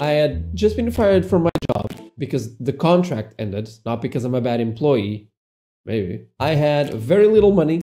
I had just been fired from my job because the contract ended, not because I'm a bad employee. Maybe. I had very little money